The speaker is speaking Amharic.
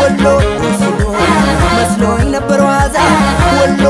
ወሎ መስሎኝ ነበር ዋዛ ወሎ